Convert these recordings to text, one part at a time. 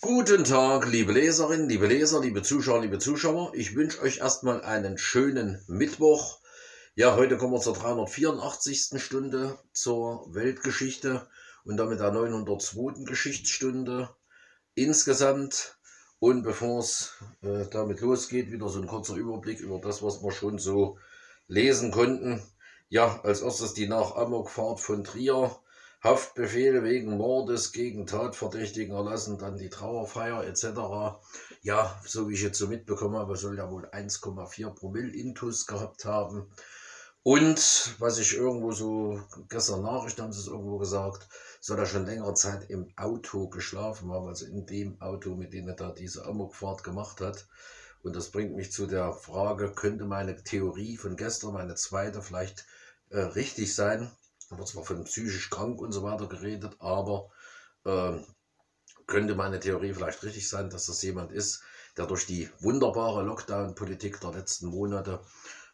Guten Tag, liebe Leserinnen, liebe Leser, liebe Zuschauer, liebe Zuschauer. Ich wünsche euch erstmal einen schönen Mittwoch. Ja, heute kommen wir zur 384. Stunde zur Weltgeschichte und damit der 902. Geschichtsstunde insgesamt. Und bevor es äh, damit losgeht, wieder so ein kurzer Überblick über das, was wir schon so lesen konnten. Ja, als erstes die Nach-Amok-Fahrt von Trier Haftbefehle wegen Mordes gegen Tatverdächtigen erlassen, dann die Trauerfeier etc. Ja, so wie ich jetzt so mitbekommen habe, soll er wohl 1,4 Promille Intus gehabt haben. Und was ich irgendwo so, gestern Nachricht haben sie es irgendwo gesagt, soll er schon längere Zeit im Auto geschlafen haben, also in dem Auto, mit dem er da diese Amokfahrt gemacht hat. Und das bringt mich zu der Frage, könnte meine Theorie von gestern, meine zweite, vielleicht äh, richtig sein? Wird zwar von psychisch krank und so weiter geredet, aber äh, könnte meine Theorie vielleicht richtig sein, dass das jemand ist, der durch die wunderbare Lockdown-Politik der letzten Monate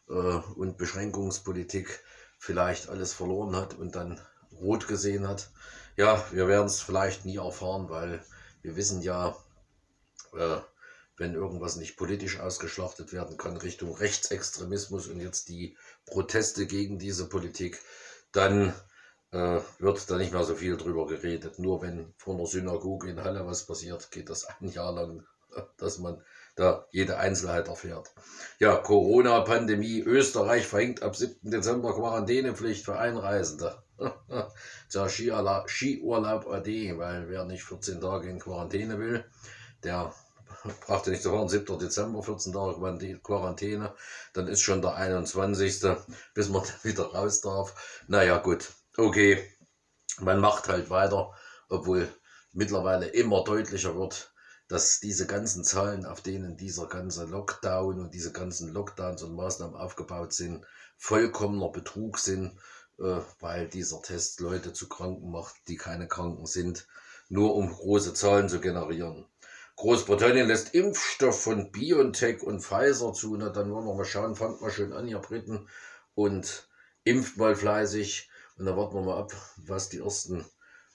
äh, und Beschränkungspolitik vielleicht alles verloren hat und dann rot gesehen hat. Ja, wir werden es vielleicht nie erfahren, weil wir wissen ja, äh, wenn irgendwas nicht politisch ausgeschlachtet werden kann Richtung Rechtsextremismus und jetzt die Proteste gegen diese Politik, dann äh, wird da nicht mehr so viel drüber geredet. Nur wenn vor einer Synagoge in Halle was passiert, geht das ein Jahr lang, dass man da jede Einzelheit erfährt. Ja, Corona-Pandemie. Österreich verhängt ab 7. Dezember Quarantänepflicht für Einreisende. Der Skiurlaub AD, weil wer nicht 14 Tage in Quarantäne will, der brachte nicht sofort 7. Dezember, 14 Tage Quarantäne, dann ist schon der 21. bis man wieder raus darf. Naja, gut, okay, man macht halt weiter, obwohl mittlerweile immer deutlicher wird, dass diese ganzen Zahlen, auf denen dieser ganze Lockdown und diese ganzen Lockdowns und Maßnahmen aufgebaut sind, vollkommener Betrug sind, äh, weil dieser Test Leute zu Kranken macht, die keine Kranken sind, nur um große Zahlen zu generieren. Großbritannien lässt Impfstoff von BioNTech und Pfizer zu. Na, dann wollen wir mal schauen, fangt mal schön an, ihr Briten, und impft mal fleißig. Und dann warten wir mal ab, was die ersten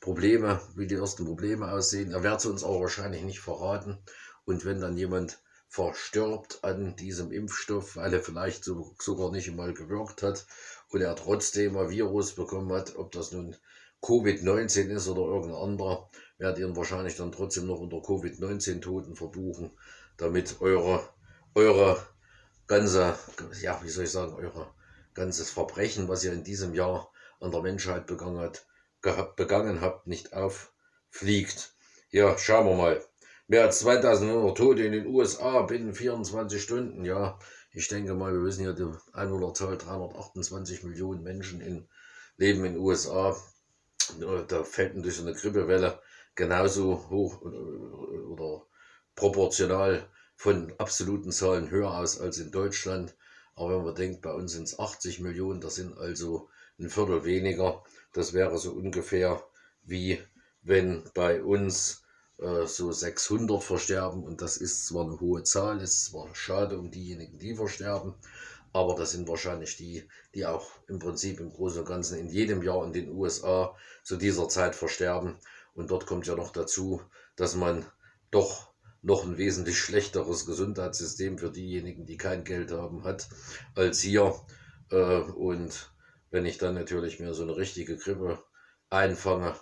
Probleme, wie die ersten Probleme aussehen. Er wird uns aber wahrscheinlich nicht verraten. Und wenn dann jemand verstirbt an diesem Impfstoff, weil er vielleicht so, sogar nicht einmal gewirkt hat und er trotzdem ein Virus bekommen hat, ob das nun Covid-19 ist oder irgendein anderer, werdet ihr wahrscheinlich dann trotzdem noch unter Covid-19-Toten verbuchen, damit eure, eure ganze, ja, wie soll ich sagen, eure ganzes Verbrechen, was ihr in diesem Jahr an der Menschheit begangen, hat, gehabt, begangen habt, nicht auffliegt. Ja, schauen wir mal. Mehr als 2900 Tote in den USA binnen 24 Stunden. Ja, ich denke mal, wir wissen ja die Einwohnerzahl 328 Millionen Menschen in, leben in den USA. Da fällt durch so eine Grippewelle genauso hoch oder proportional von absoluten Zahlen höher aus als in Deutschland. Aber wenn man denkt, bei uns sind es 80 Millionen, das sind also ein Viertel weniger. Das wäre so ungefähr wie wenn bei uns äh, so 600 versterben. Und das ist zwar eine hohe Zahl, ist zwar schade um diejenigen, die versterben, aber das sind wahrscheinlich die, die auch im Prinzip im Großen und Ganzen in jedem Jahr in den USA zu dieser Zeit versterben. Und dort kommt ja noch dazu, dass man doch noch ein wesentlich schlechteres Gesundheitssystem für diejenigen, die kein Geld haben, hat, als hier. Äh, und wenn ich dann natürlich mir so eine richtige Grippe einfange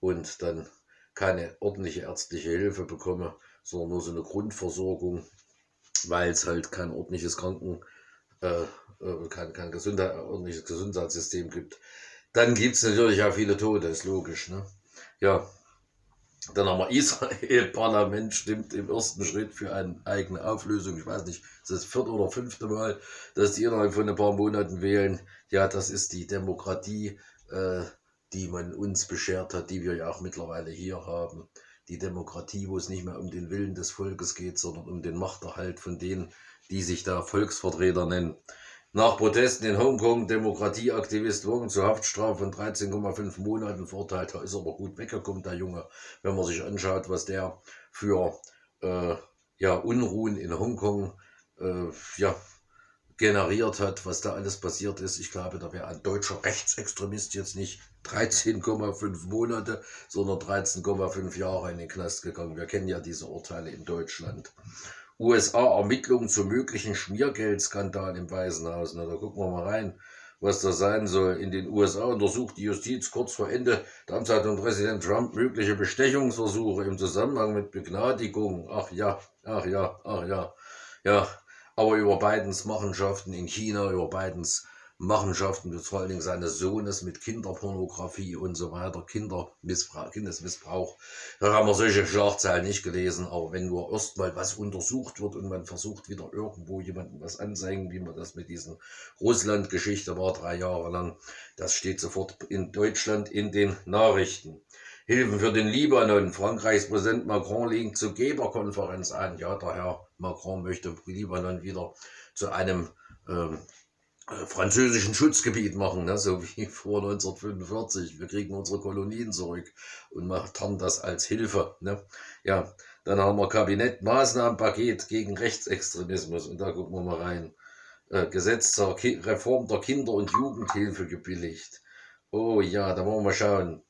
und dann keine ordentliche ärztliche Hilfe bekomme, sondern nur so eine Grundversorgung, weil es halt kein ordentliches Kranken, äh, äh kein, kein Gesundheit, ordentliches Gesundheitssystem gibt, dann gibt es natürlich auch viele Tote, ist logisch. Ne? Ja, dann haben wir Israel-Parlament stimmt im ersten Schritt für eine eigene Auflösung. Ich weiß nicht, das ist das vierte oder fünfte Mal, dass die innerhalb von ein paar Monaten wählen. Ja, das ist die Demokratie, äh, die man uns beschert hat, die wir ja auch mittlerweile hier haben. Die Demokratie, wo es nicht mehr um den Willen des Volkes geht, sondern um den Machterhalt von denen, die sich da Volksvertreter nennen. Nach Protesten in Hongkong Demokratieaktivist Wong zu Haftstrafe von 13,5 Monaten verurteilt. Da ist aber gut weggekommen, der Junge, wenn man sich anschaut, was der für äh, ja, Unruhen in Hongkong äh, ja, generiert hat, was da alles passiert ist. Ich glaube, da wäre ein deutscher Rechtsextremist jetzt nicht 13,5 Monate, sondern 13,5 Jahre in den Knast gegangen. Wir kennen ja diese Urteile in Deutschland. USA Ermittlungen zu möglichen Schmiergeldskandal im Weißen Haus. Na, da gucken wir mal rein, was das sein soll. In den USA untersucht die Justiz kurz vor Ende der Amtszeit von Präsident Trump mögliche Bestechungsversuche im Zusammenhang mit Begnadigung. Ach ja, ach ja, ach ja, ja. Aber über Bidens Machenschaften in China, über Bidens Machenschaften, vor allen Dingen seines Sohnes mit Kinderpornografie und so weiter, Kindermissbrauch, Kindesmissbrauch. Da haben wir solche Schlagzeilen nicht gelesen, aber wenn nur erstmal was untersucht wird und man versucht wieder irgendwo jemandem was anzeigen, wie man das mit diesen Russland-Geschichte war, drei Jahre lang, das steht sofort in Deutschland in den Nachrichten. Hilfen für den Libanon. Frankreichs Präsident Macron legt zur Geberkonferenz ein. Ja, der Herr Macron möchte Libanon wieder zu einem ähm, äh, französischen Schutzgebiet machen, ne? so wie vor 1945. Wir kriegen unsere Kolonien zurück und machen das als Hilfe. Ne? Ja, dann haben wir Kabinett Maßnahmenpaket gegen Rechtsextremismus und da gucken wir mal rein. Äh, Gesetz zur Ki Reform der Kinder- und Jugendhilfe gebilligt. Oh ja, da wollen wir schauen.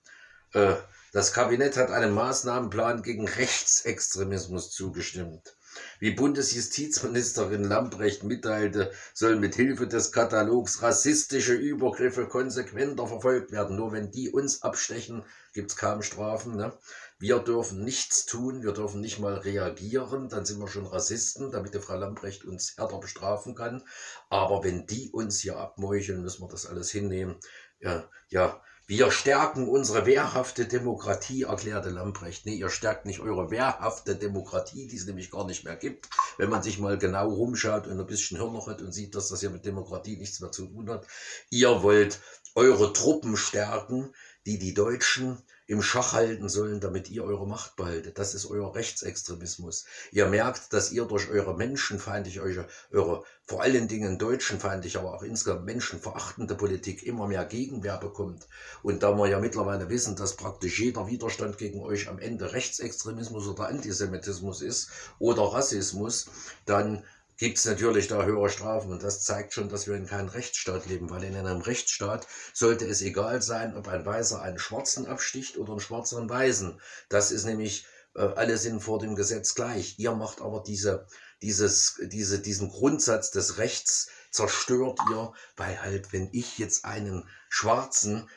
Äh, das Kabinett hat einem Maßnahmenplan gegen Rechtsextremismus zugestimmt. Wie Bundesjustizministerin Lambrecht mitteilte, sollen mit Hilfe des Katalogs rassistische Übergriffe konsequenter verfolgt werden. Nur wenn die uns abstechen, gibt es kaum Strafen. Ne? Wir dürfen nichts tun, wir dürfen nicht mal reagieren, dann sind wir schon Rassisten, damit die Frau Lambrecht uns härter bestrafen kann. Aber wenn die uns hier abmeucheln, müssen wir das alles hinnehmen. Ja, ja, wir stärken unsere wehrhafte Demokratie, erklärte Lamprecht. Nee, ihr stärkt nicht eure wehrhafte Demokratie, die es nämlich gar nicht mehr gibt. Wenn man sich mal genau rumschaut und ein bisschen Hirn noch hat und sieht, dass das ja mit Demokratie nichts mehr zu tun hat. Ihr wollt eure Truppen stärken, die die Deutschen im Schach halten sollen, damit ihr eure Macht behaltet. Das ist euer Rechtsextremismus. Ihr merkt, dass ihr durch eure menschenfeindliche, eure, eure vor allen Dingen deutschenfeindliche, aber auch insgesamt menschenverachtende Politik immer mehr Gegenwehr bekommt. Und da wir ja mittlerweile wissen, dass praktisch jeder Widerstand gegen euch am Ende Rechtsextremismus oder Antisemitismus ist oder Rassismus, dann gibt es natürlich da höhere Strafen. Und das zeigt schon, dass wir in keinem Rechtsstaat leben, weil in einem Rechtsstaat sollte es egal sein, ob ein Weißer einen Schwarzen absticht oder einen Weißen. Das ist nämlich, äh, alle sind vor dem Gesetz gleich. Ihr macht aber diese, dieses, diese, diesen Grundsatz des Rechts zerstört ihr, weil halt, wenn ich jetzt einen Schwarzen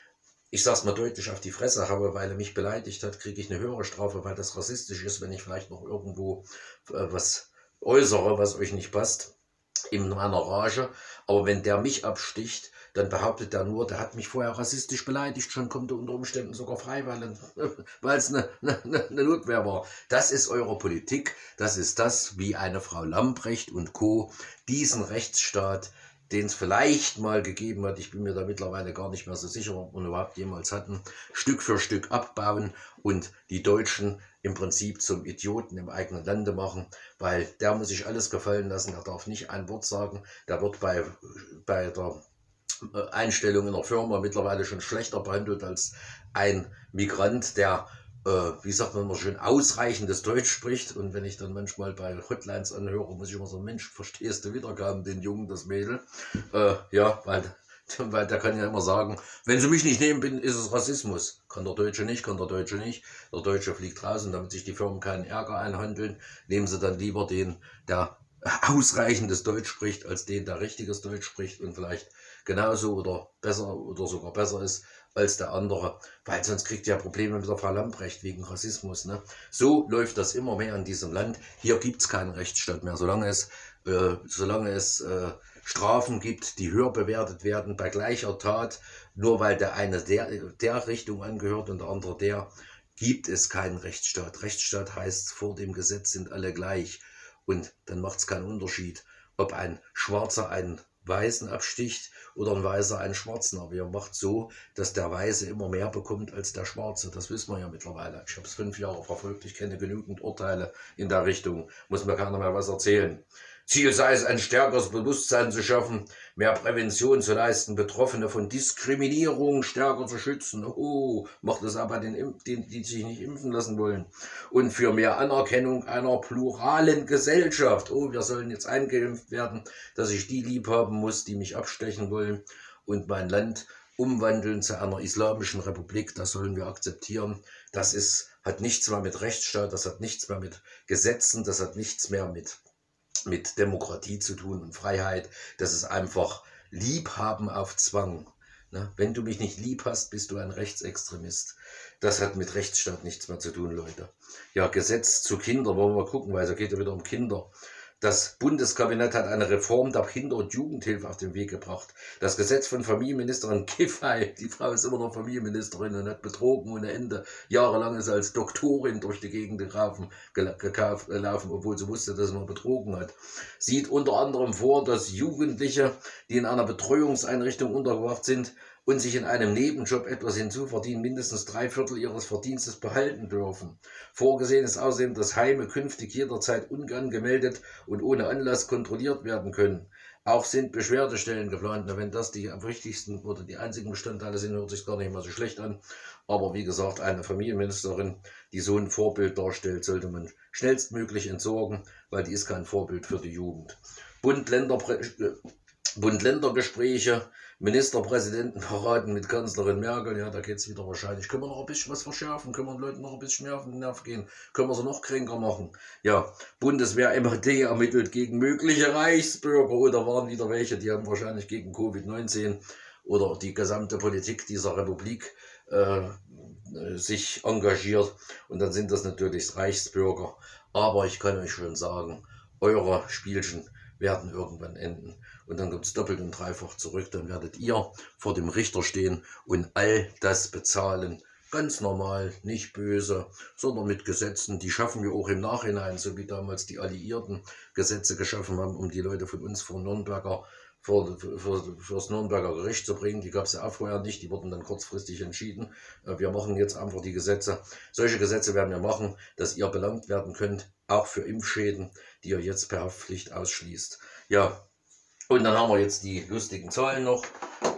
ich sag's mal deutlich auf die Fresse habe, weil er mich beleidigt hat, kriege ich eine höhere Strafe, weil das rassistisch ist, wenn ich vielleicht noch irgendwo äh, was äußere, was euch nicht passt, in meiner Rage. Aber wenn der mich absticht, dann behauptet er nur, der hat mich vorher rassistisch beleidigt, schon kommt er unter Umständen sogar frei, weil es eine, eine, eine Notwehr war. Das ist eure Politik, das ist das, wie eine Frau Lamprecht und Co. diesen Rechtsstaat den es vielleicht mal gegeben hat, ich bin mir da mittlerweile gar nicht mehr so sicher, ob wir überhaupt jemals hatten, Stück für Stück abbauen und die Deutschen im Prinzip zum Idioten im eigenen Lande machen, weil der muss sich alles gefallen lassen, der darf nicht ein Wort sagen, der wird bei, bei der äh, Einstellung in der Firma mittlerweile schon schlechter behandelt als ein Migrant, der wie sagt man immer schön, ausreichendes Deutsch spricht. Und wenn ich dann manchmal bei Hotlines anhöre, muss ich immer so, Mensch, verstehst du Wiedergaben, den Jungen, das Mädel? Äh, ja, weil, weil der kann ja immer sagen, wenn sie mich nicht nehmen, bin, ist es Rassismus. Kann der Deutsche nicht, kann der Deutsche nicht. Der Deutsche fliegt raus und damit sich die Firmen keinen Ärger einhandeln, nehmen sie dann lieber den, der ausreichendes Deutsch spricht, als den, der richtiges Deutsch spricht und vielleicht genauso oder besser oder sogar besser ist als der andere, weil sonst kriegt ihr ja Probleme mit der Frau Lamprecht wegen Rassismus. Ne? So läuft das immer mehr in diesem Land. Hier gibt es keinen Rechtsstaat mehr, solange es, äh, solange es äh, Strafen gibt, die höher bewertet werden bei gleicher Tat, nur weil der eine der, der Richtung angehört und der andere der, gibt es keinen Rechtsstaat. Rechtsstaat heißt, vor dem Gesetz sind alle gleich und dann macht es keinen Unterschied, ob ein Schwarzer einen Weißen absticht oder ein Weißer einen Schwarzen. Aber ihr macht so, dass der Weiße immer mehr bekommt als der Schwarze. Das wissen wir ja mittlerweile. Ich habe es fünf Jahre verfolgt. Ich kenne genügend Urteile in der Richtung. Muss mir keiner mehr was erzählen. Ziel sei es, ein stärkeres Bewusstsein zu schaffen, mehr Prävention zu leisten, Betroffene von Diskriminierung stärker zu schützen. Oh, macht das aber den, den, die sich nicht impfen lassen wollen. Und für mehr Anerkennung einer pluralen Gesellschaft. Oh, wir sollen jetzt eingeimpft werden, dass ich die lieb haben muss, die mich abstechen wollen und mein Land umwandeln zu einer islamischen Republik. Das sollen wir akzeptieren. Das ist, hat nichts mehr mit Rechtsstaat, das hat nichts mehr mit Gesetzen, das hat nichts mehr mit mit Demokratie zu tun und Freiheit. Das ist einfach Liebhaben auf Zwang. Ne? Wenn du mich nicht lieb hast, bist du ein Rechtsextremist. Das hat mit Rechtsstaat nichts mehr zu tun, Leute. Ja, Gesetz zu Kindern, wollen wir mal gucken, weil es geht ja wieder um Kinder. Das Bundeskabinett hat eine Reform der Kinder- und Jugendhilfe auf den Weg gebracht. Das Gesetz von Familienministerin Giffey, die Frau ist immer noch Familienministerin und hat betrogen ohne Ende. Jahrelang ist sie als Doktorin durch die Gegend gelaufen, obwohl sie wusste, dass sie noch betrogen hat. Sieht unter anderem vor, dass Jugendliche, die in einer Betreuungseinrichtung untergebracht sind, und sich in einem Nebenjob etwas hinzuverdienen, mindestens drei Viertel ihres Verdienstes behalten dürfen. Vorgesehen ist außerdem, dass Heime künftig jederzeit ungern gemeldet und ohne Anlass kontrolliert werden können. Auch sind Beschwerdestellen geplant. wenn das die am wichtigsten oder die einzigen Bestandteile sind, hört sich gar nicht mal so schlecht an. Aber wie gesagt, eine Familienministerin, die so ein Vorbild darstellt, sollte man schnellstmöglich entsorgen, weil die ist kein Vorbild für die Jugend. Bund-Länder-Gespräche Bund Ministerpräsidenten beraten mit Kanzlerin Merkel, ja, da geht es wieder wahrscheinlich. Können wir noch ein bisschen was verschärfen? Können wir den Leuten noch ein bisschen mehr auf den Nerv gehen? Können wir sie noch kränker machen? Ja, Bundeswehr MHD ermittelt gegen mögliche Reichsbürger oder waren wieder welche, die haben wahrscheinlich gegen Covid-19 oder die gesamte Politik dieser Republik äh, sich engagiert und dann sind das natürlich Reichsbürger. Aber ich kann euch schon sagen, eure Spielchen werden irgendwann enden und dann kommt es doppelt und dreifach zurück. Dann werdet ihr vor dem Richter stehen und all das bezahlen. Ganz normal, nicht böse, sondern mit Gesetzen. Die schaffen wir auch im Nachhinein, so wie damals die Alliierten Gesetze geschaffen haben, um die Leute von uns vor Nürnberger vor, vor das Nürnberger Gericht zu bringen. Die gab es ja auch vorher nicht, die wurden dann kurzfristig entschieden. Äh, wir machen jetzt einfach die Gesetze. Solche Gesetze werden wir machen, dass ihr belangt werden könnt, auch für Impfschäden, die ihr jetzt per Haftpflicht ausschließt. Ja, und dann haben wir jetzt die lustigen Zahlen noch.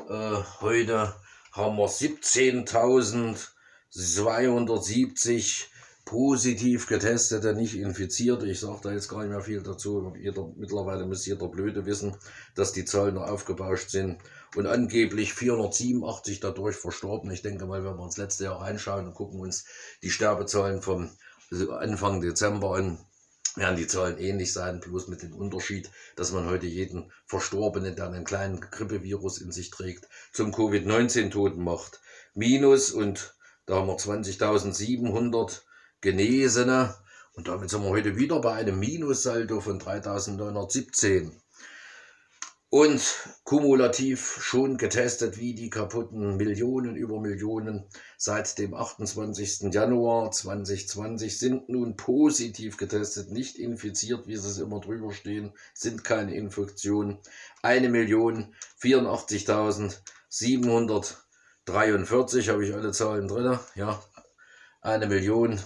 Äh, heute haben wir 17.270 positiv getestete, nicht infizierte. Ich sage da jetzt gar nicht mehr viel dazu. Jeder, mittlerweile muss jeder Blöde wissen, dass die Zahlen noch aufgebauscht sind. Und angeblich 487 dadurch verstorben. Ich denke mal, wenn wir ins letzte Jahr reinschauen und gucken uns die Sterbezahlen vom Anfang Dezember an, werden die Zahlen ähnlich sein, bloß mit dem Unterschied, dass man heute jeden Verstorbenen, der einen kleinen Grippevirus in sich trägt, zum Covid-19-Toten macht. Minus und da haben wir 20.700 Genesene und damit sind wir heute wieder bei einem Minussaldo von 3.917 und kumulativ schon getestet, wie die kaputten Millionen über Millionen seit dem 28. Januar 2020 sind nun positiv getestet, nicht infiziert, wie sie es immer drüber stehen, sind keine Infektionen. 1.084.743 habe ich alle Zahlen drin, ja, eine Million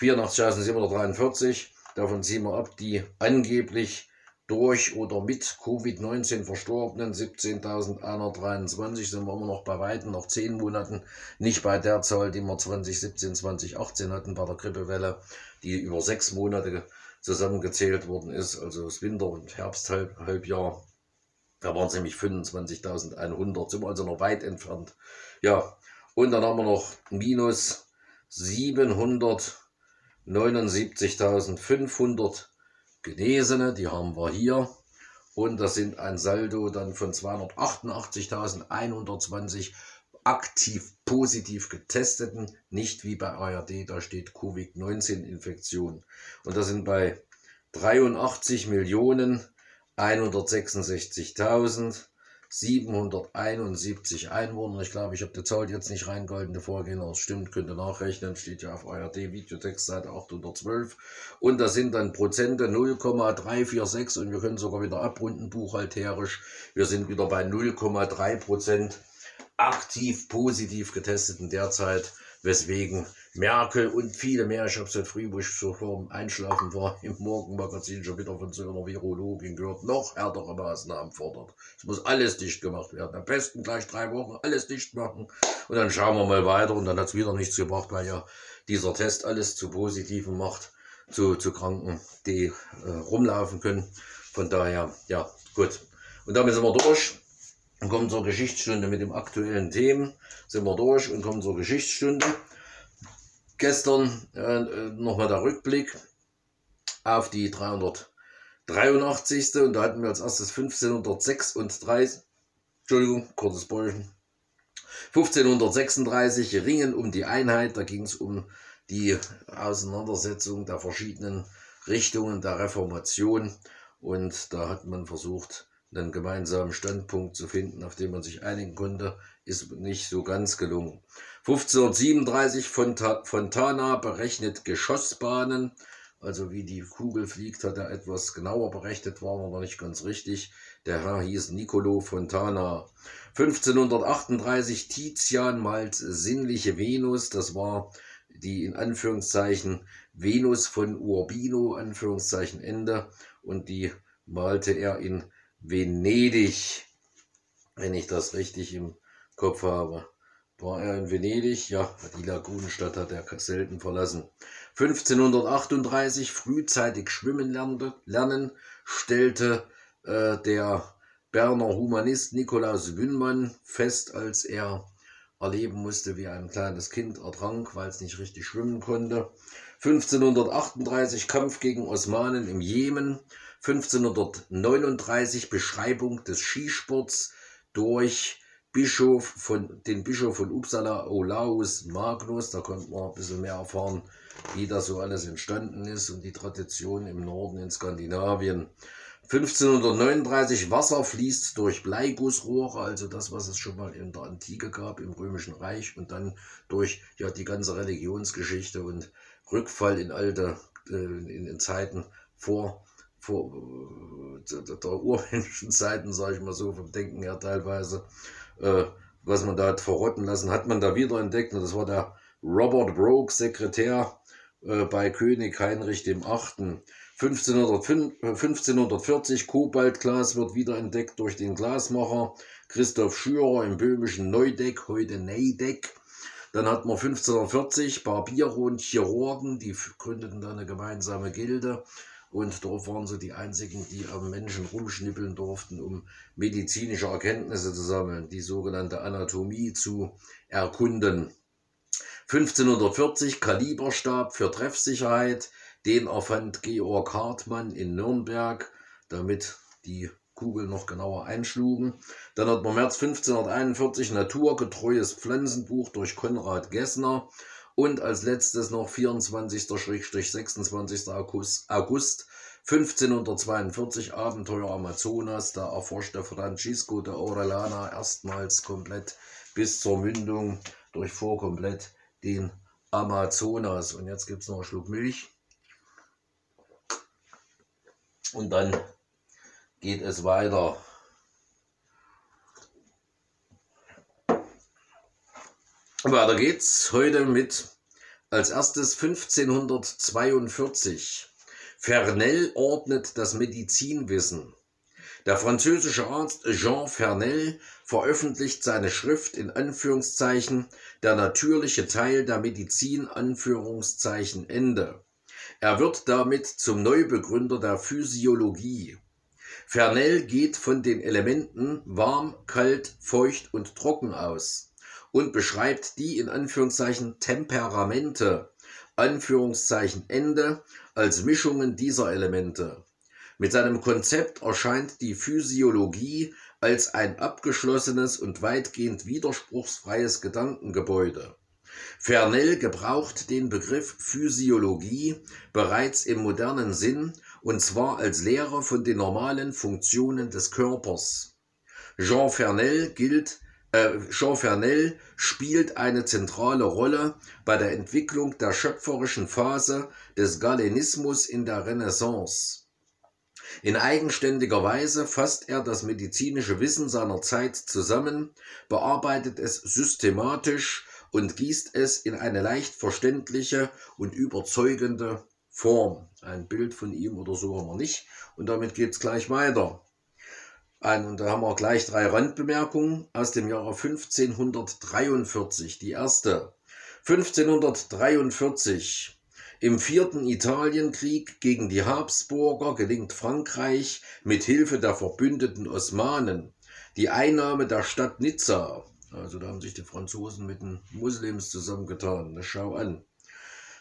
84.743, davon ziehen wir ab, die angeblich durch oder mit Covid-19 Verstorbenen 17.123 sind wir immer noch bei weitem nach zehn Monaten nicht bei der Zahl, die wir 2017, 2018 hatten bei der Grippewelle, die über sechs Monate zusammengezählt worden ist, also das Winter- und Herbsthalbjahr. Da waren es nämlich 25.100, sind wir also noch weit entfernt. Ja, und dann haben wir noch minus 779.500 Genesene, die haben wir hier. Und das sind ein Saldo dann von 288.120 aktiv positiv getesteten, nicht wie bei ARD, da steht Covid-19-Infektion. Und das sind bei 83 Millionen 166.000 771 Einwohner. Ich glaube, ich habe die Zahl jetzt nicht rein goldene Vorgehen, aber es stimmt, könnt ihr nachrechnen, steht ja auf ARD Videotextseite 812. Und da sind dann Prozente 0,346 und wir können sogar wieder abrunden buchhalterisch. Wir sind wieder bei 0,3 Prozent aktiv positiv getesteten derzeit weswegen Merkel und viele mehr, ich habe heute früh, wo ich so vor dem Einschlafen war, im Morgenmagazin schon wieder von so einer Virologin gehört, noch härtere Maßnahmen fordert. Es muss alles dicht gemacht werden. Am besten gleich drei Wochen alles dicht machen und dann schauen wir mal weiter und dann hat es wieder nichts gebracht, weil ja dieser Test alles zu Positiven macht, zu, zu Kranken, die äh, rumlaufen können. Von daher, ja, gut. Und damit sind wir durch und kommen zur Geschichtsstunde mit dem aktuellen Themen. Sind wir durch und kommen zur Geschichtsstunde. Gestern äh, nochmal der Rückblick auf die 383. Und da hatten wir als erstes 1536, Entschuldigung, kurzes Bäuschen. 1536 Ringen um die Einheit, da ging es um die Auseinandersetzung der verschiedenen Richtungen der Reformation und da hat man versucht, einen gemeinsamen Standpunkt zu finden, auf den man sich einigen konnte, ist nicht so ganz gelungen. 1537 Fontana berechnet Geschossbahnen, also wie die Kugel fliegt, hat er etwas genauer berechnet, war aber nicht ganz richtig. Der Herr hieß Niccolo Fontana. 1538 Tizian malt sinnliche Venus, das war die in Anführungszeichen Venus von Urbino, Anführungszeichen Ende, und die malte er in Venedig, wenn ich das richtig im Kopf habe. War er in Venedig? Ja, die Lagunenstadt hat er selten verlassen. 1538 frühzeitig schwimmen lernte, lernen, stellte äh, der Berner Humanist Nikolaus Wünnmann fest, als er erleben musste, wie ein kleines Kind ertrank, weil es nicht richtig schwimmen konnte. 1538 Kampf gegen Osmanen im Jemen. 1539 Beschreibung des Skisports durch Bischof von, den Bischof von Uppsala, Olaus Magnus. Da konnte man ein bisschen mehr erfahren, wie das so alles entstanden ist und die Tradition im Norden in Skandinavien. 1539 Wasser fließt durch Bleigussrohre, also das, was es schon mal in der Antike gab, im Römischen Reich und dann durch ja, die ganze Religionsgeschichte und Rückfall in alte, äh, in, in Zeiten vor vor äh, der urmenschen Zeiten, sage ich mal so, vom Denken her teilweise, äh, was man da hat verrotten lassen, hat man da wieder entdeckt. Und das war der Robert Broke, Sekretär äh, bei König Heinrich VIII. 1505, 1540 Kobaltglas wird wieder entdeckt durch den Glasmacher Christoph Schürer im böhmischen Neudeck, heute Neideck. Dann hat man 1540 Barbiere und Chirurgen, die gründeten da eine gemeinsame Gilde. Und dort waren sie die einzigen, die am Menschen rumschnippeln durften, um medizinische Erkenntnisse zu sammeln, die sogenannte Anatomie zu erkunden. 1540 Kaliberstab für Treffsicherheit, den erfand Georg Hartmann in Nürnberg, damit die Kugeln noch genauer einschlugen. Dann hat man März 1541 Naturgetreues Pflanzenbuch durch Konrad Gessner und als letztes noch 24-26. August, August 1542 Abenteuer Amazonas. Da erforschte Francisco de Orellana erstmals komplett bis zur Mündung, durchfuhr komplett den Amazonas. Und jetzt gibt es noch einen Schluck Milch. Und dann geht es weiter. Weiter geht's heute mit als erstes 1542. Fernel ordnet das Medizinwissen. Der französische Arzt Jean Fernel veröffentlicht seine Schrift in Anführungszeichen Der natürliche Teil der Medizin Anführungszeichen Ende. Er wird damit zum Neubegründer der Physiologie. Fernel geht von den Elementen warm, kalt, feucht und trocken aus und beschreibt die in Anführungszeichen Temperamente, Anführungszeichen Ende, als Mischungen dieser Elemente. Mit seinem Konzept erscheint die Physiologie als ein abgeschlossenes und weitgehend widerspruchsfreies Gedankengebäude. Fernell gebraucht den Begriff Physiologie bereits im modernen Sinn und zwar als Lehre von den normalen Funktionen des Körpers. Jean Fernel gilt Jean Fernel spielt eine zentrale Rolle bei der Entwicklung der schöpferischen Phase des Galenismus in der Renaissance. In eigenständiger Weise fasst er das medizinische Wissen seiner Zeit zusammen, bearbeitet es systematisch und gießt es in eine leicht verständliche und überzeugende Form. Ein Bild von ihm oder so haben wir nicht. Und damit geht es gleich weiter. Ein, und da haben wir gleich drei Randbemerkungen aus dem Jahre 1543. Die erste. 1543. Im vierten Italienkrieg gegen die Habsburger gelingt Frankreich mit Hilfe der verbündeten Osmanen die Einnahme der Stadt Nizza. Also da haben sich die Franzosen mit den Muslims zusammengetan. Das schau an.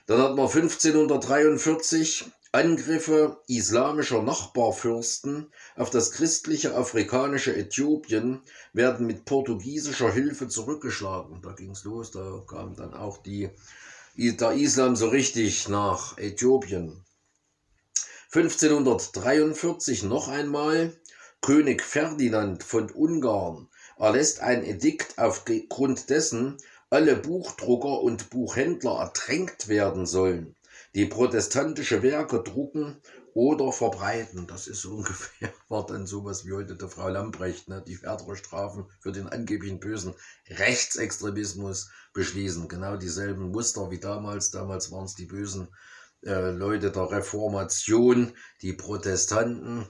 Dann hat man 1543 Angriffe islamischer Nachbarfürsten auf das christliche afrikanische Äthiopien werden mit portugiesischer Hilfe zurückgeschlagen. Da ging es los, da kam dann auch die, der Islam so richtig nach Äthiopien. 1543 noch einmal König Ferdinand von Ungarn erlässt ein Edikt, aufgrund dessen alle Buchdrucker und Buchhändler ertränkt werden sollen, die protestantische Werke drucken oder verbreiten. Das ist so ungefähr, war dann sowas wie heute der Frau Lamprecht, ne, die härtere Strafen für den angeblichen bösen Rechtsextremismus beschließen. Genau dieselben Muster wie damals. Damals waren es die bösen äh, Leute der Reformation, die Protestanten,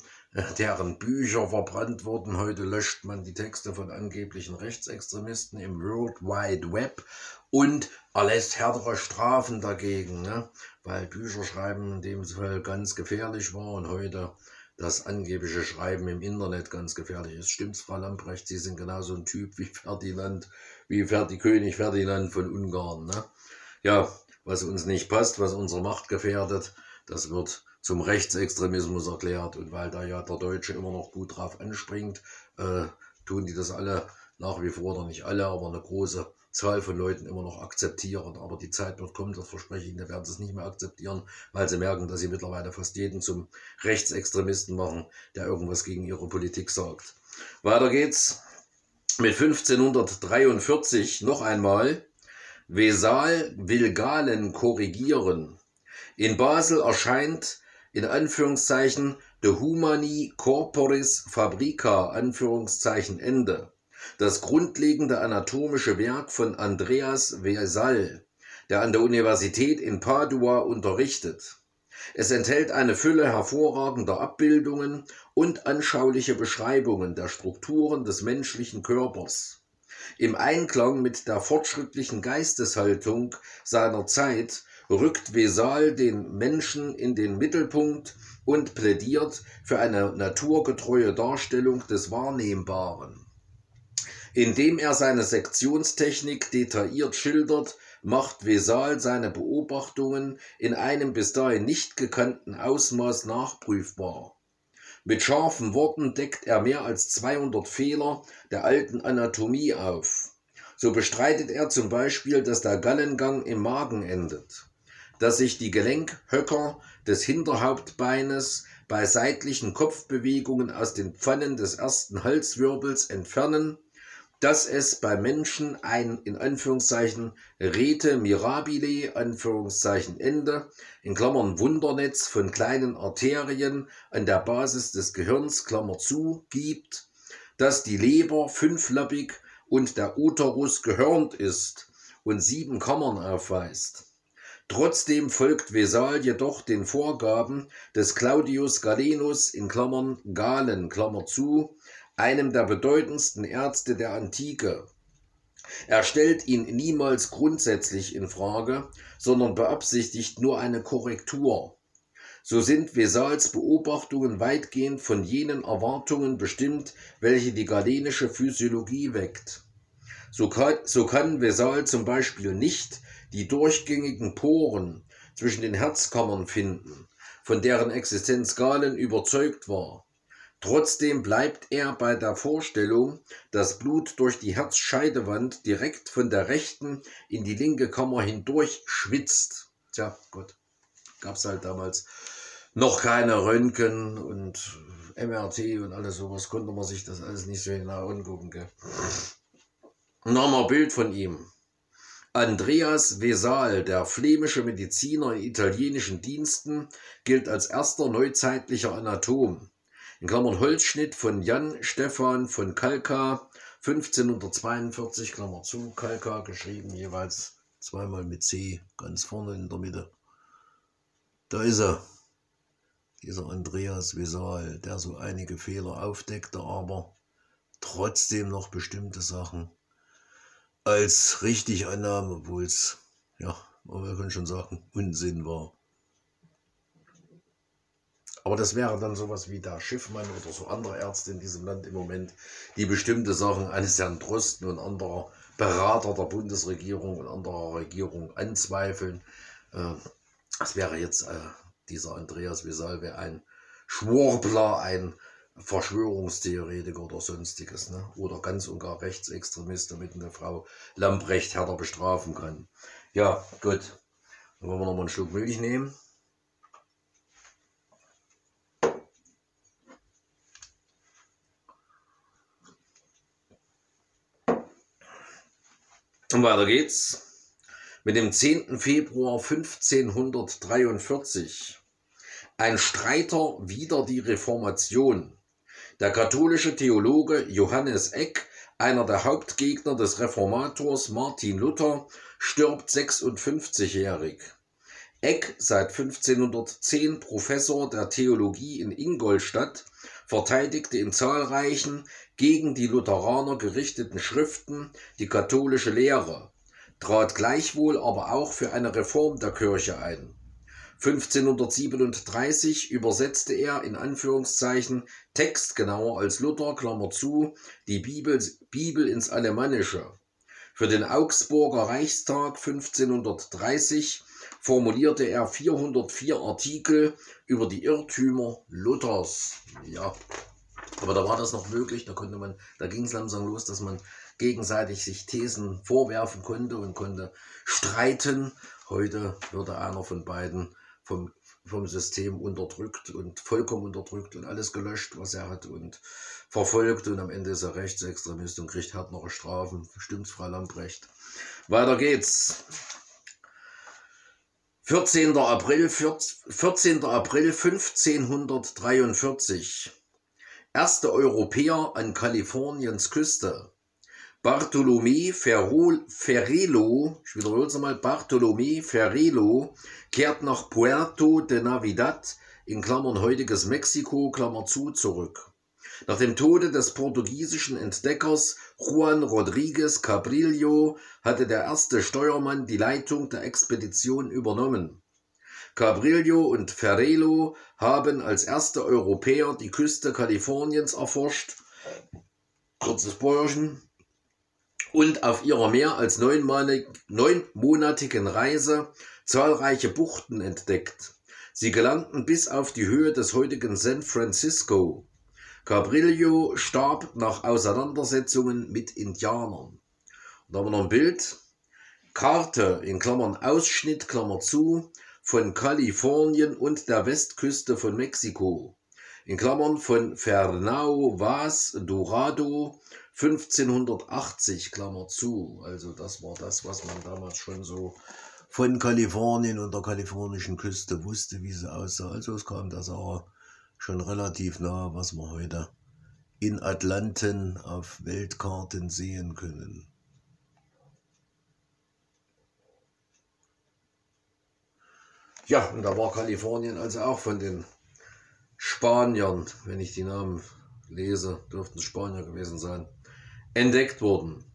deren Bücher verbrannt wurden. Heute löscht man die Texte von angeblichen Rechtsextremisten im World Wide Web und erlässt härtere Strafen dagegen, ne? Weil Bücher schreiben in dem Fall ganz gefährlich war und heute das angebliche Schreiben im Internet ganz gefährlich ist. Stimmt's, Frau Lamprecht? Sie sind genauso ein Typ wie Ferdinand, wie Ferdi König Ferdinand von Ungarn. Ne? Ja, was uns nicht passt, was unsere Macht gefährdet, das wird zum Rechtsextremismus erklärt. Und weil da ja der Deutsche immer noch gut drauf anspringt, äh, tun die das alle nach wie vor, oder nicht alle, aber eine große Zahl von Leuten immer noch akzeptieren. Aber die Zeit wird kommen, das verspreche ich Ihnen, da werden sie es nicht mehr akzeptieren, weil sie merken, dass sie mittlerweile fast jeden zum Rechtsextremisten machen, der irgendwas gegen ihre Politik sagt. Weiter geht's mit 1543 noch einmal. Vesal will Galen korrigieren. In Basel erscheint in Anführungszeichen de humani corporis fabrica Anführungszeichen Ende. Das grundlegende anatomische Werk von Andreas Vesal, der an der Universität in Padua unterrichtet. Es enthält eine Fülle hervorragender Abbildungen und anschauliche Beschreibungen der Strukturen des menschlichen Körpers. Im Einklang mit der fortschrittlichen Geisteshaltung seiner Zeit rückt Vesal den Menschen in den Mittelpunkt und plädiert für eine naturgetreue Darstellung des Wahrnehmbaren. Indem er seine Sektionstechnik detailliert schildert, macht Vesal seine Beobachtungen in einem bis dahin nicht gekannten Ausmaß nachprüfbar. Mit scharfen Worten deckt er mehr als 200 Fehler der alten Anatomie auf. So bestreitet er zum Beispiel, dass der Gallengang im Magen endet dass sich die Gelenkhöcker des Hinterhauptbeines bei seitlichen Kopfbewegungen aus den Pfannen des ersten Halswirbels entfernen, dass es bei Menschen ein in Anführungszeichen Rete mirabile Anführungszeichen Ende in Klammern Wundernetz von kleinen Arterien an der Basis des Gehirns Klammer zu gibt, dass die Leber fünflappig und der Uterus gehörnt ist und sieben Kammern aufweist. Trotzdem folgt Vesal jedoch den Vorgaben des Claudius Galenus in Klammern (Galen), Klammer zu, einem der bedeutendsten Ärzte der Antike. Er stellt ihn niemals grundsätzlich in Frage, sondern beabsichtigt nur eine Korrektur. So sind Vesals Beobachtungen weitgehend von jenen Erwartungen bestimmt, welche die galenische Physiologie weckt. So kann, so kann Vesal zum Beispiel nicht die durchgängigen Poren zwischen den Herzkammern finden, von deren Existenz Galen überzeugt war. Trotzdem bleibt er bei der Vorstellung, dass Blut durch die Herzscheidewand direkt von der rechten in die linke Kammer hindurch schwitzt. Tja, Gott, gab's halt damals noch keine Röntgen und MRT und alles sowas, konnte man sich das alles nicht so genau angucken. Gell? Nochmal Bild von ihm. Andreas Vesal, der flämische Mediziner in italienischen Diensten, gilt als erster neuzeitlicher Anatom (Holzschnitt von Jan Stephan von Kalka 1542, Klammer zu, Kalka geschrieben, jeweils zweimal mit C, ganz vorne in der Mitte. Da ist er, dieser Andreas Wesal, der so einige Fehler aufdeckte, aber trotzdem noch bestimmte Sachen als richtig annahm, obwohl es, ja, man kann schon sagen, Unsinn war. Aber das wäre dann sowas wie der Schiffmann oder so andere Ärzte in diesem Land im Moment, die bestimmte Sachen eines Herrn Drosten und anderer Berater der Bundesregierung und anderer Regierung anzweifeln. Ähm, das wäre jetzt äh, dieser Andreas wäre ein Schwurbler, ein Verschwörungstheoretiker oder sonstiges. Ne? Oder ganz und gar Rechtsextremist, damit eine Frau Lamprecht härter bestrafen kann. Ja, gut. Dann wollen wir noch mal einen Schluck Milch nehmen. Und weiter geht's mit dem 10. Februar 1543. Ein Streiter wider die Reformation. Der katholische Theologe Johannes Eck, einer der Hauptgegner des Reformators Martin Luther, stirbt 56-jährig. Eck, seit 1510 Professor der Theologie in Ingolstadt, verteidigte in zahlreichen gegen die Lutheraner gerichteten Schriften die katholische Lehre, trat gleichwohl aber auch für eine Reform der Kirche ein. 1537 übersetzte er in Anführungszeichen Text genauer als Luther, Klammer zu, die Bibel, Bibel ins Alemannische. Für den Augsburger Reichstag 1530 formulierte er 404 Artikel über die Irrtümer Luthers. Ja, aber da war das noch möglich, da konnte man, da ging es langsam los, dass man gegenseitig sich Thesen vorwerfen konnte und konnte streiten. Heute würde einer von beiden vom, vom System unterdrückt und vollkommen unterdrückt und alles gelöscht, was er hat und verfolgt und am Ende ist er Rechtsextremist und kriegt härtere Strafen. Stimmt's, Frau Lamprecht? Weiter geht's. 14. April, 14. April 1543 erste Europäer an Kaliforniens Küste. Bartolomé Ferrelo, ich wiederhole es nochmal, Bartolomé Ferrelo kehrt nach Puerto de Navidad in Klammern heutiges Mexiko, Klammer zu, zurück. Nach dem Tode des portugiesischen Entdeckers Juan Rodriguez Cabrillo hatte der erste Steuermann die Leitung der Expedition übernommen. Cabrillo und Ferrelo haben als erste Europäer die Küste Kaliforniens erforscht. Kurzes Bäuerchen. Und auf ihrer mehr als neunmonatigen Reise zahlreiche Buchten entdeckt. Sie gelangten bis auf die Höhe des heutigen San Francisco. Cabrillo starb nach Auseinandersetzungen mit Indianern. Und da haben wir noch ein Bild. Karte in Klammern Ausschnitt, Klammer zu, von Kalifornien und der Westküste von Mexiko, in Klammern von Fernao Vaz Dorado 1580, Klammer zu. Also das war das, was man damals schon so von Kalifornien und der kalifornischen Küste wusste, wie sie aussah. Also es kam der Sache schon relativ nah, was wir heute in Atlanten auf Weltkarten sehen können. Ja, und da war Kalifornien also auch von den Spaniern, wenn ich die Namen lese, dürften Spanier gewesen sein, entdeckt worden.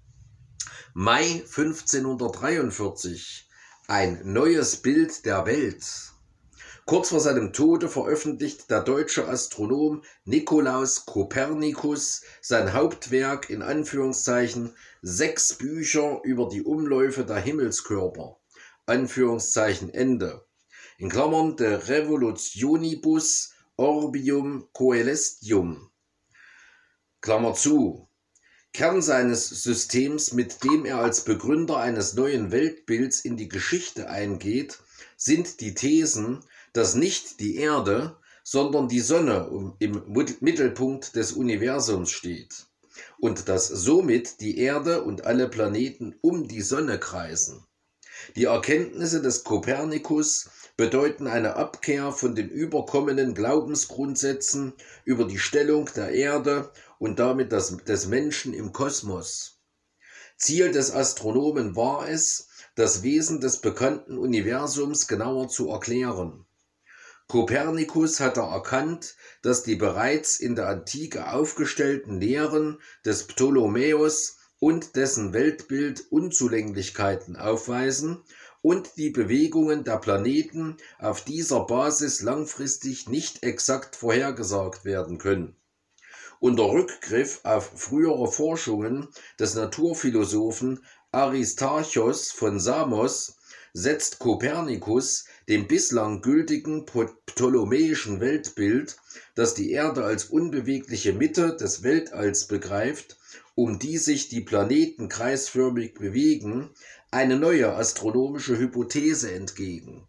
Mai 1543, ein neues Bild der Welt. Kurz vor seinem Tode veröffentlicht der deutsche Astronom Nikolaus Kopernikus sein Hauptwerk in Anführungszeichen sechs Bücher über die Umläufe der Himmelskörper. Anführungszeichen Ende. In Klammern de Revolutionibus Orbium Coelestium, Klammer zu, Kern seines Systems, mit dem er als Begründer eines neuen Weltbilds in die Geschichte eingeht, sind die Thesen, dass nicht die Erde, sondern die Sonne im Mittelpunkt des Universums steht und dass somit die Erde und alle Planeten um die Sonne kreisen. Die Erkenntnisse des Kopernikus bedeuten eine Abkehr von den überkommenen Glaubensgrundsätzen über die Stellung der Erde und damit das, des Menschen im Kosmos. Ziel des Astronomen war es, das Wesen des bekannten Universums genauer zu erklären. Kopernikus hatte erkannt, dass die bereits in der Antike aufgestellten Lehren des Ptolemäus und dessen Weltbild Unzulänglichkeiten aufweisen und die Bewegungen der Planeten auf dieser Basis langfristig nicht exakt vorhergesagt werden können. Unter Rückgriff auf frühere Forschungen des Naturphilosophen Aristarchos von Samos setzt Kopernikus dem bislang gültigen ptolemäischen Weltbild, das die Erde als unbewegliche Mitte des Weltalls begreift, um die sich die Planeten kreisförmig bewegen, eine neue astronomische Hypothese entgegen.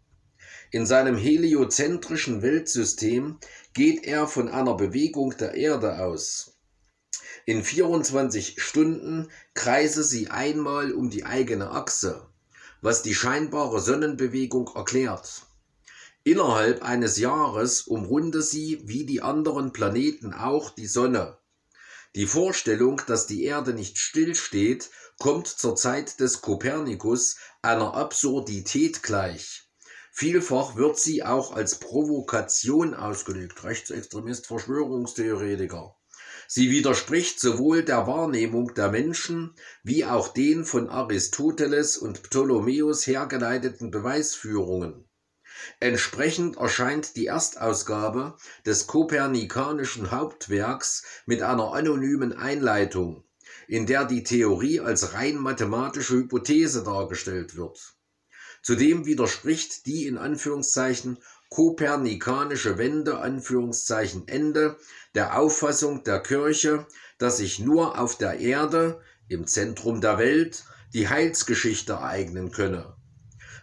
In seinem heliozentrischen Weltsystem geht er von einer Bewegung der Erde aus. In 24 Stunden kreise sie einmal um die eigene Achse, was die scheinbare Sonnenbewegung erklärt. Innerhalb eines Jahres umrunde sie wie die anderen Planeten auch die Sonne. Die Vorstellung, dass die Erde nicht stillsteht, kommt zur Zeit des Kopernikus einer Absurdität gleich. Vielfach wird sie auch als Provokation ausgelegt, Rechtsextremist, Verschwörungstheoretiker. Sie widerspricht sowohl der Wahrnehmung der Menschen wie auch den von Aristoteles und Ptolemäus hergeleiteten Beweisführungen. Entsprechend erscheint die Erstausgabe des kopernikanischen Hauptwerks mit einer anonymen Einleitung, in der die Theorie als rein mathematische Hypothese dargestellt wird. Zudem widerspricht die in Anführungszeichen kopernikanische Wende Anführungszeichen Ende der Auffassung der Kirche, dass sich nur auf der Erde, im Zentrum der Welt, die Heilsgeschichte ereignen könne.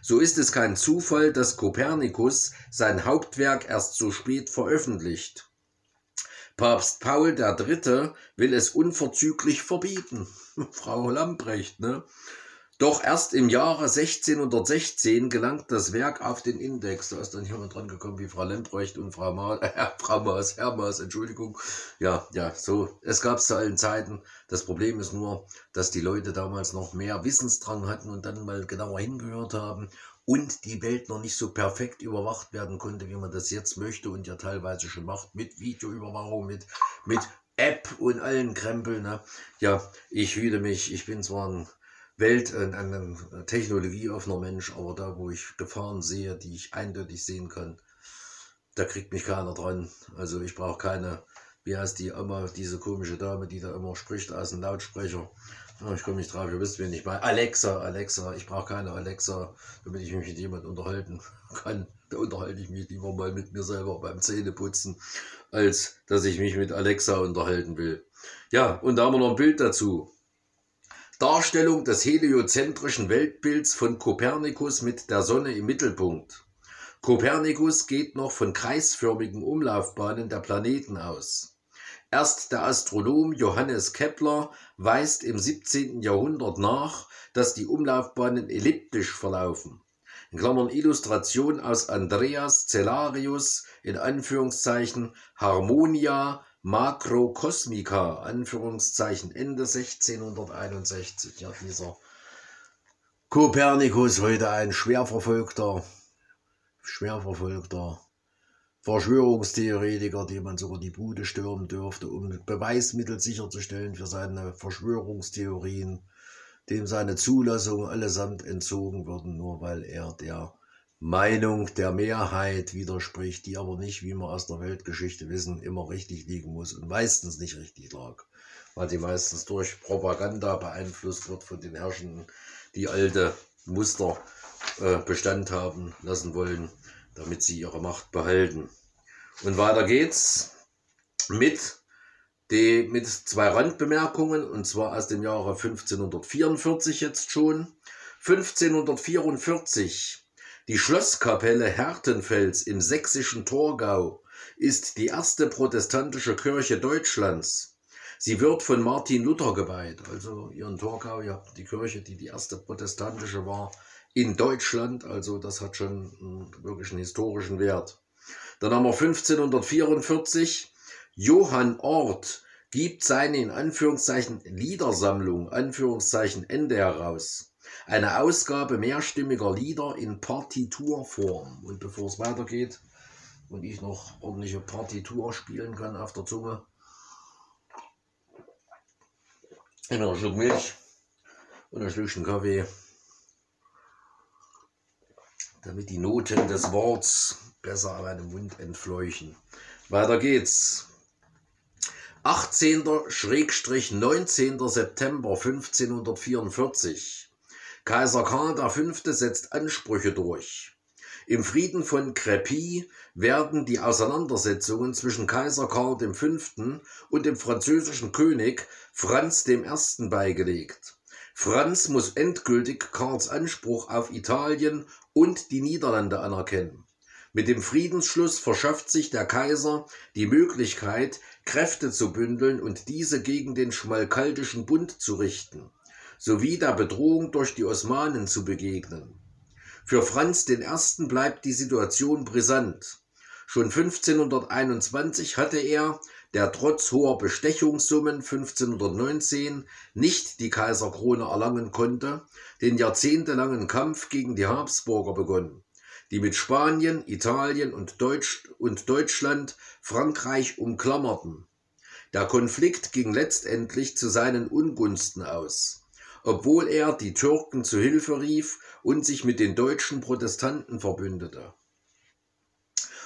So ist es kein Zufall, dass Kopernikus sein Hauptwerk erst so spät veröffentlicht. Papst Paul III. will es unverzüglich verbieten. Frau Lamprecht, ne? Doch erst im Jahre 1616 gelangt das Werk auf den Index. Da ist dann jemand dran gekommen wie Frau Lemprecht und Frau, Ma äh, Frau Maas, Herr Maas, Entschuldigung. Ja, ja, so, es gab es zu allen Zeiten. Das Problem ist nur, dass die Leute damals noch mehr Wissensdrang hatten und dann mal genauer hingehört haben und die Welt noch nicht so perfekt überwacht werden konnte, wie man das jetzt möchte und ja teilweise schon macht, mit Videoüberwachung, mit, mit App und allen Krempeln. Ne? Ja, ich hüte mich, ich bin zwar ein Welt, ein, ein technologieoffener Mensch, aber da, wo ich Gefahren sehe, die ich eindeutig sehen kann, da kriegt mich keiner dran. Also ich brauche keine, wie heißt die Oma, diese komische Dame, die da immer spricht aus dem Lautsprecher. Oh, ich komme nicht drauf, ihr wisst, wen ich meine. Alexa, Alexa, ich brauche keine Alexa, damit ich mich mit jemandem unterhalten kann. Da unterhalte ich mich lieber mal mit mir selber beim Zähneputzen, als dass ich mich mit Alexa unterhalten will. Ja, und da haben wir noch ein Bild dazu. Darstellung des heliozentrischen Weltbilds von Kopernikus mit der Sonne im Mittelpunkt. Kopernikus geht noch von kreisförmigen Umlaufbahnen der Planeten aus. Erst der Astronom Johannes Kepler weist im 17. Jahrhundert nach, dass die Umlaufbahnen elliptisch verlaufen. In Klammern Illustration aus Andreas Cellarius in Anführungszeichen Harmonia Makrokosmika, Anführungszeichen, Ende 1661. Ja, dieser Kopernikus heute ein schwer verfolgter, schwer verfolgter Verschwörungstheoretiker, dem man sogar die Bude stürmen dürfte, um Beweismittel sicherzustellen für seine Verschwörungstheorien, dem seine Zulassung allesamt entzogen würden, nur weil er der Meinung der Mehrheit widerspricht, die aber nicht, wie wir aus der Weltgeschichte wissen, immer richtig liegen muss und meistens nicht richtig lag, weil sie meistens durch Propaganda beeinflusst wird von den Herrschenden, die alte Muster äh, Bestand haben lassen wollen, damit sie ihre Macht behalten. Und weiter geht's mit, die, mit zwei Randbemerkungen, und zwar aus dem Jahre 1544 jetzt schon. 1544 die Schlosskapelle Hertenfels im sächsischen Torgau ist die erste protestantische Kirche Deutschlands. Sie wird von Martin Luther geweiht, also ihren Torgau, ja, die Kirche, die die erste protestantische war, in Deutschland. Also das hat schon wirklich einen historischen Wert. Dann haben wir 1544. Johann Ort gibt seine in Anführungszeichen Liedersammlung, Anführungszeichen Ende heraus. Eine Ausgabe mehrstimmiger Lieder in Partiturform. Und bevor es weitergeht und ich noch ordentliche Partitur spielen kann auf der Zunge, immer ein Schluck Milch und ein Schlückchen Kaffee, damit die Noten des Worts besser an meinem Mund entfleuchen. Weiter geht's. 18-19. September 1544. Kaiser Karl V. setzt Ansprüche durch. Im Frieden von Crepy werden die Auseinandersetzungen zwischen Kaiser Karl V. und dem französischen König Franz I. beigelegt. Franz muss endgültig Karls Anspruch auf Italien und die Niederlande anerkennen. Mit dem Friedensschluss verschafft sich der Kaiser die Möglichkeit, Kräfte zu bündeln und diese gegen den Schmalkaldischen Bund zu richten, sowie der Bedrohung durch die Osmanen zu begegnen. Für Franz I. bleibt die Situation brisant. Schon 1521 hatte er, der trotz hoher Bestechungssummen 1519 nicht die Kaiserkrone erlangen konnte, den jahrzehntelangen Kampf gegen die Habsburger begonnen die mit Spanien, Italien und, Deutsch und Deutschland Frankreich umklammerten. Der Konflikt ging letztendlich zu seinen Ungunsten aus, obwohl er die Türken zu Hilfe rief und sich mit den deutschen Protestanten verbündete.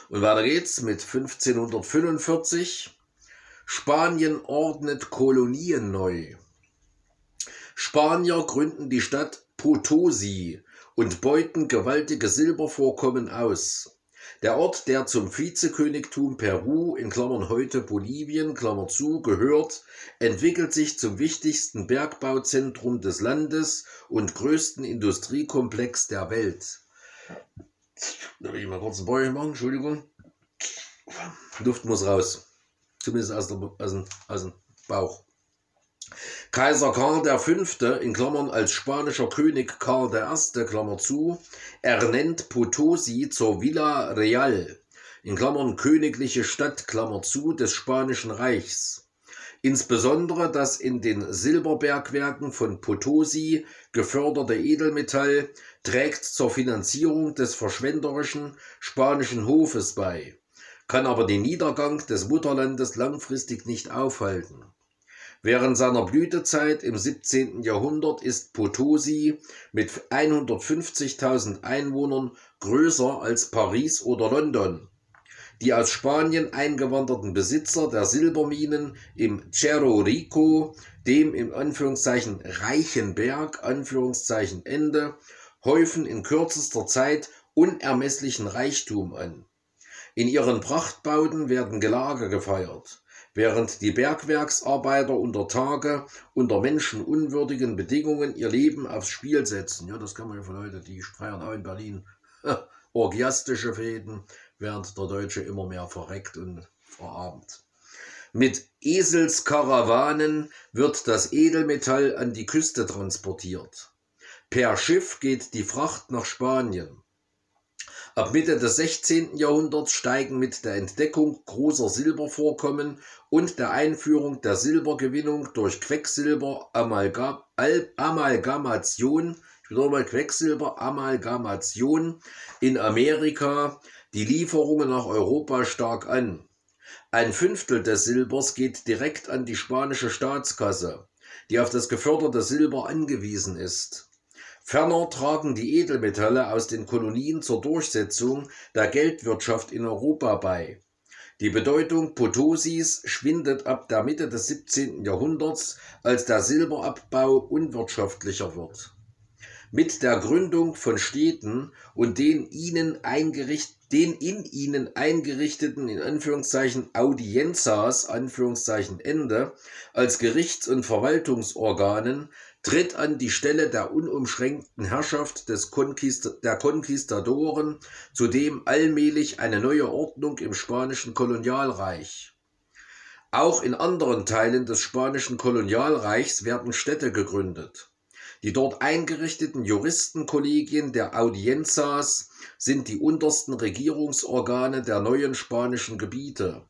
Und weiter geht's mit 1545. Spanien ordnet Kolonien neu. Spanier gründen die Stadt Potosi und beuten gewaltige Silbervorkommen aus. Der Ort, der zum Vizekönigtum Peru in Klammern heute Bolivien Klammer zu, gehört, entwickelt sich zum wichtigsten Bergbauzentrum des Landes und größten Industriekomplex der Welt. Da will ich mal kurz ein Bäuerchen machen, Entschuldigung. Luft muss raus. Zumindest aus, der, aus, dem, aus dem Bauch. Kaiser Karl V. in Klammern als spanischer König Karl I. Klammer zu, ernennt Potosi zur Villa Real in Klammern königliche Stadt Klammer zu des Spanischen Reichs. Insbesondere das in den Silberbergwerken von Potosi geförderte Edelmetall trägt zur Finanzierung des verschwenderischen spanischen Hofes bei, kann aber den Niedergang des Mutterlandes langfristig nicht aufhalten. Während seiner Blütezeit im 17. Jahrhundert ist Potosi mit 150.000 Einwohnern größer als Paris oder London. Die aus Spanien eingewanderten Besitzer der Silberminen im Cerro Rico, dem im Anführungszeichen reichen Berg, Anführungszeichen Ende, häufen in kürzester Zeit unermesslichen Reichtum an. In ihren Prachtbauten werden Gelage gefeiert während die Bergwerksarbeiter unter Tage unter menschenunwürdigen Bedingungen ihr Leben aufs Spiel setzen. Ja, das kann man ja von heute, die feiern auch in Berlin orgiastische Fäden, während der Deutsche immer mehr verreckt und verarmt. Mit Eselskarawanen wird das Edelmetall an die Küste transportiert. Per Schiff geht die Fracht nach Spanien. Ab Mitte des 16. Jahrhunderts steigen mit der Entdeckung großer Silbervorkommen und der Einführung der Silbergewinnung durch Quecksilber-Amalgamation, ich wiederhole Quecksilber-Amalgamation in Amerika die Lieferungen nach Europa stark an. Ein Fünftel des Silbers geht direkt an die spanische Staatskasse, die auf das geförderte Silber angewiesen ist. Ferner tragen die Edelmetalle aus den Kolonien zur Durchsetzung der Geldwirtschaft in Europa bei. Die Bedeutung Potosis schwindet ab der Mitte des 17. Jahrhunderts, als der Silberabbau unwirtschaftlicher wird. Mit der Gründung von Städten und den ihnen den in ihnen eingerichteten in Anführungszeichen Audienzas Anführungszeichen Ende als Gerichts- und Verwaltungsorganen tritt an die Stelle der unumschränkten Herrschaft des Konquist der Konquistadoren, zudem allmählich eine neue Ordnung im spanischen Kolonialreich. Auch in anderen Teilen des spanischen Kolonialreichs werden Städte gegründet. Die dort eingerichteten Juristenkollegien der Audienzas sind die untersten Regierungsorgane der neuen spanischen Gebiete.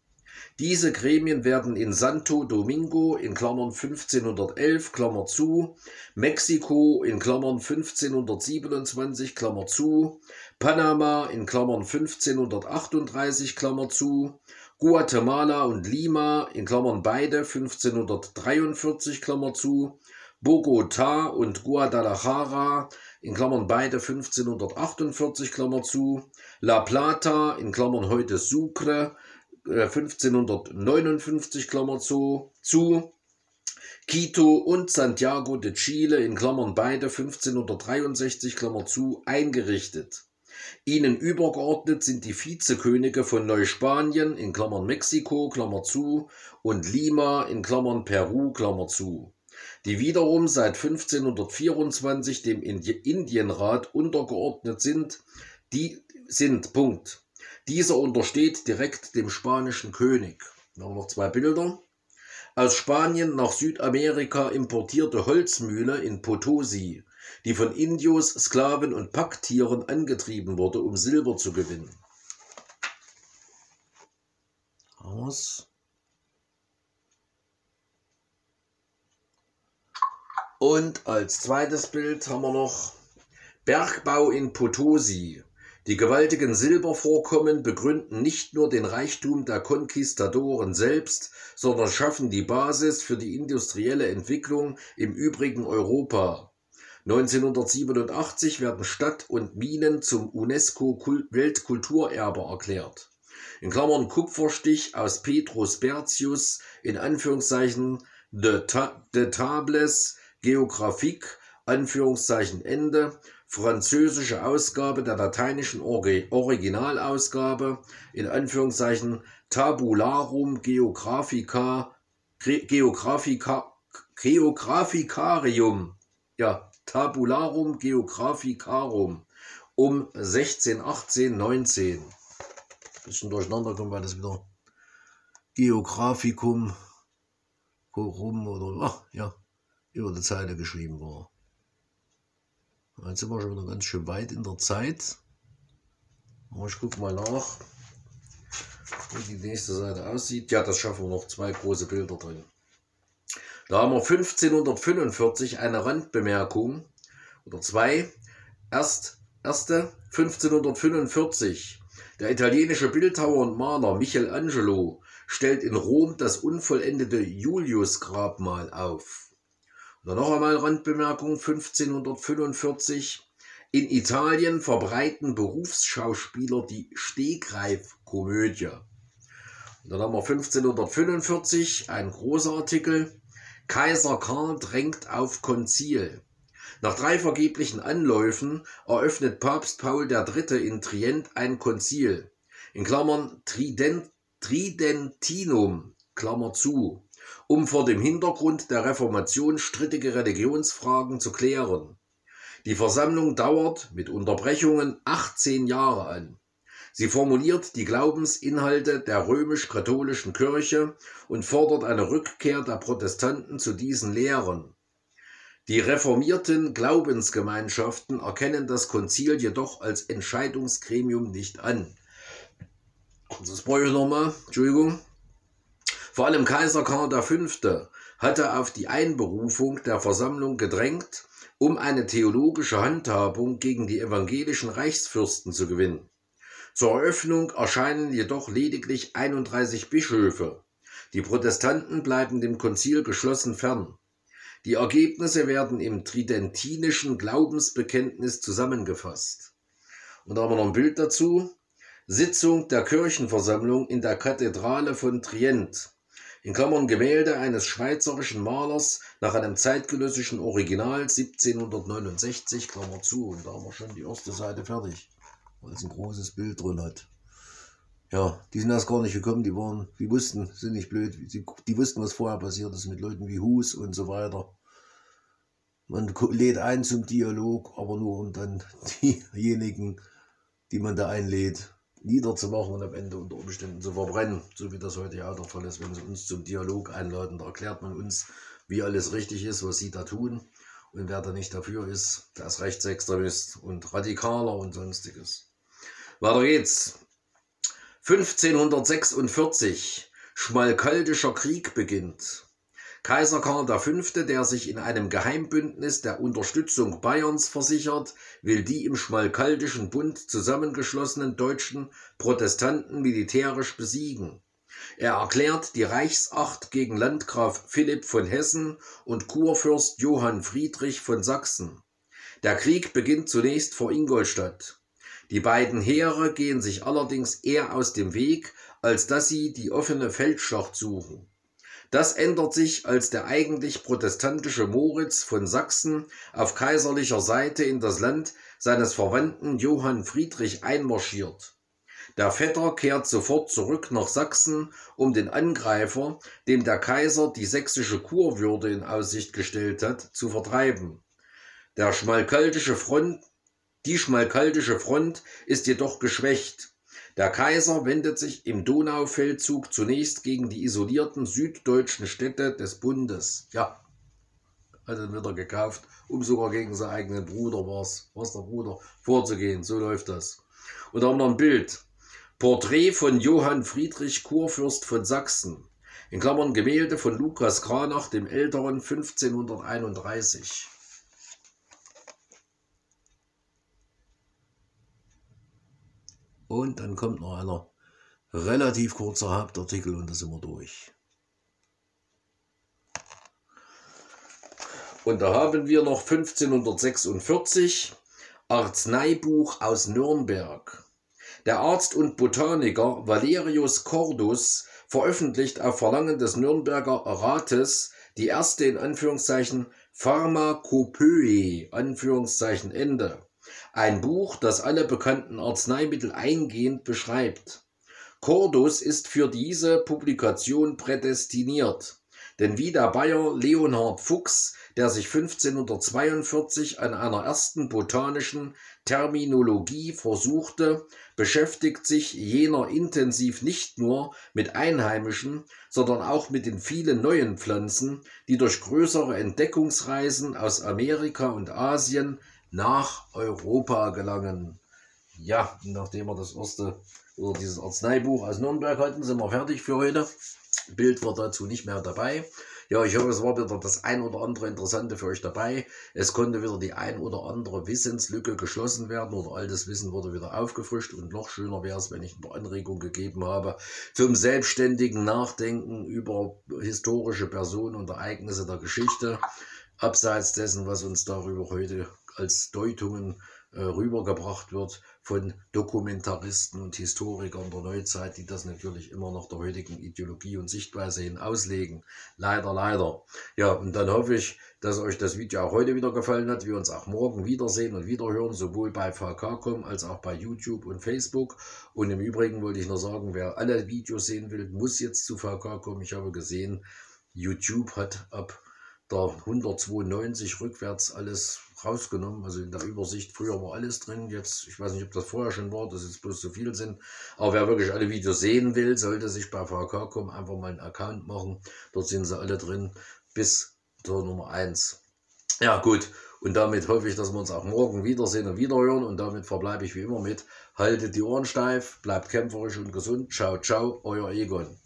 Diese Gremien werden in Santo Domingo in Klammern 1511 Klammer zu, Mexiko in Klammern 1527 Klammer zu, Panama in Klammern 1538 Klammer zu, Guatemala und Lima in Klammern beide 1543 Klammer zu, Bogotá und Guadalajara in Klammern beide 1548 Klammer zu, La Plata in Klammern heute Sucre 1559 äh, Klammer zu, zu Quito und Santiago de Chile in Klammern beide 1563 Klammer zu eingerichtet. Ihnen übergeordnet sind die Vizekönige von Neuspanien in Klammern Mexiko Klammer zu und Lima in Klammern Peru Klammer zu, die wiederum seit 1524 dem Indienrat untergeordnet sind, die sind Punkt. Dieser untersteht direkt dem spanischen König. Da haben noch zwei Bilder. Aus Spanien nach Südamerika importierte Holzmühle in Potosi, die von Indios, Sklaven und Packtieren angetrieben wurde, um Silber zu gewinnen. Aus. Und als zweites Bild haben wir noch Bergbau in Potosi. Die gewaltigen Silbervorkommen begründen nicht nur den Reichtum der Konquistadoren selbst, sondern schaffen die Basis für die industrielle Entwicklung im übrigen Europa. 1987 werden Stadt und Minen zum UNESCO-Weltkulturerbe erklärt. In Klammern Kupferstich aus Petrus Bertius, in Anführungszeichen de, ta de Tables Geographique, Anführungszeichen Ende, französische Ausgabe der lateinischen Originalausgabe, in Anführungszeichen Tabularum Geographica, Geographica, Geographicarium, ja, Tabularum Geographicarum, um 16, 18, 19. Bisschen durcheinander kommen, weil das wieder Geographicum, rum oder, ach, ja, über die Zeile geschrieben war. Jetzt sind wir schon wieder ganz schön weit in der Zeit. Aber ich gucke mal nach, wie die nächste Seite aussieht. Ja, das schaffen wir noch. Zwei große Bilder drin. Da haben wir 1545 eine Randbemerkung oder zwei. Erst, erste 1545. Der italienische Bildhauer und Maler Michelangelo stellt in Rom das unvollendete Julius-Grabmal auf. Oder noch einmal Randbemerkung 1545. In Italien verbreiten Berufsschauspieler die Stegreifkomödie. Dann haben wir 1545 ein großer Artikel. Kaiser Karl drängt auf Konzil. Nach drei vergeblichen Anläufen eröffnet Papst Paul III. in Trient ein Konzil. In Klammern Trident, Tridentinum, Klammer zu um vor dem Hintergrund der Reformation strittige Religionsfragen zu klären. Die Versammlung dauert mit Unterbrechungen 18 Jahre an. Sie formuliert die Glaubensinhalte der römisch-katholischen Kirche und fordert eine Rückkehr der Protestanten zu diesen Lehren. Die reformierten Glaubensgemeinschaften erkennen das Konzil jedoch als Entscheidungsgremium nicht an. Das brauche ich nochmal, Entschuldigung. Vor allem Kaiser Karl V. hatte auf die Einberufung der Versammlung gedrängt, um eine theologische Handhabung gegen die evangelischen Reichsfürsten zu gewinnen. Zur Eröffnung erscheinen jedoch lediglich 31 Bischöfe. Die Protestanten bleiben dem Konzil geschlossen fern. Die Ergebnisse werden im tridentinischen Glaubensbekenntnis zusammengefasst. Und da haben wir noch ein Bild dazu. Sitzung der Kirchenversammlung in der Kathedrale von Trient in Klammern Gemälde eines schweizerischen Malers nach einem zeitgenössischen Original 1769, Klammer zu. Und da haben wir schon die erste Seite fertig, weil es ein großes Bild drin hat. Ja, die sind erst gar nicht gekommen, die waren, die wussten, sind nicht blöd, die, die wussten, was vorher passiert ist mit Leuten wie Hus und so weiter. Man lädt ein zum Dialog, aber nur um dann diejenigen, die man da einlädt, niederzumachen und am Ende unter Umständen zu verbrennen, so wie das heute ja auch der Fall ist, wenn sie uns zum Dialog einladen. Da erklärt man uns, wie alles richtig ist, was sie da tun. Und wer da nicht dafür ist, der ist Rechtsextremist und Radikaler und sonstiges. Weiter geht's. 1546. Schmalkaldischer Krieg beginnt. Kaiser Karl V., der sich in einem Geheimbündnis der Unterstützung Bayerns versichert, will die im Schmalkaldischen Bund zusammengeschlossenen deutschen Protestanten militärisch besiegen. Er erklärt die Reichsacht gegen Landgraf Philipp von Hessen und Kurfürst Johann Friedrich von Sachsen. Der Krieg beginnt zunächst vor Ingolstadt. Die beiden Heere gehen sich allerdings eher aus dem Weg, als dass sie die offene Feldschlacht suchen. Das ändert sich, als der eigentlich protestantische Moritz von Sachsen auf kaiserlicher Seite in das Land seines Verwandten Johann Friedrich einmarschiert. Der Vetter kehrt sofort zurück nach Sachsen, um den Angreifer, dem der Kaiser die sächsische Kurwürde in Aussicht gestellt hat, zu vertreiben. Der schmalkaldische Front, die schmalkaldische Front ist jedoch geschwächt. Der Kaiser wendet sich im Donaufeldzug zunächst gegen die isolierten süddeutschen Städte des Bundes. Ja, hat er wieder gekauft, um sogar gegen seinen eigenen Bruder was, was der Bruder vorzugehen. So läuft das. Und da haben wir ein Bild. Porträt von Johann Friedrich Kurfürst von Sachsen. In Klammern Gemälde von Lukas Kranach, dem Älteren 1531. Und dann kommt noch einer relativ kurzer Hauptartikel und da sind wir durch. Und da haben wir noch 1546 Arzneibuch aus Nürnberg. Der Arzt und Botaniker Valerius Cordus veröffentlicht auf Verlangen des Nürnberger Rates die erste in Anführungszeichen Pharmakopoe, Anführungszeichen Ende, ein Buch, das alle bekannten Arzneimittel eingehend beschreibt. Cordus ist für diese Publikation prädestiniert, denn wie der Bayer Leonhard Fuchs, der sich 1542 an einer ersten botanischen Terminologie versuchte, beschäftigt sich jener intensiv nicht nur mit einheimischen, sondern auch mit den vielen neuen Pflanzen, die durch größere Entdeckungsreisen aus Amerika und Asien nach Europa gelangen. Ja, nachdem wir das erste oder dieses Arzneibuch aus Nürnberg hatten, sind wir fertig für heute. Bild war dazu nicht mehr dabei. Ja, ich hoffe, es war wieder das ein oder andere Interessante für euch dabei. Es konnte wieder die ein oder andere Wissenslücke geschlossen werden oder altes Wissen wurde wieder aufgefrischt und noch schöner wäre es, wenn ich eine Anregung gegeben habe zum selbstständigen Nachdenken über historische Personen und Ereignisse der Geschichte, abseits dessen, was uns darüber heute als Deutungen äh, rübergebracht wird von Dokumentaristen und Historikern der Neuzeit, die das natürlich immer noch der heutigen Ideologie und Sichtweise hin auslegen. Leider, leider. Ja, und dann hoffe ich, dass euch das Video auch heute wieder gefallen hat, wir uns auch morgen wiedersehen und wiederhören, sowohl bei VK.com als auch bei YouTube und Facebook. Und im Übrigen wollte ich noch sagen, wer alle Videos sehen will, muss jetzt zu VK kommen. Ich habe gesehen, YouTube hat ab der 192 rückwärts alles rausgenommen. Also in der Übersicht, früher war alles drin. Jetzt, ich weiß nicht, ob das vorher schon war, dass jetzt bloß so viel sind. Aber wer wirklich alle Videos sehen will, sollte sich bei VK.com einfach mal einen Account machen. Dort sind sie alle drin bis zur Nummer 1. Ja, gut. Und damit hoffe ich, dass wir uns auch morgen wiedersehen und wiederhören. Und damit verbleibe ich wie immer mit. Haltet die Ohren steif, bleibt kämpferisch und gesund. Ciao, ciao, euer Egon.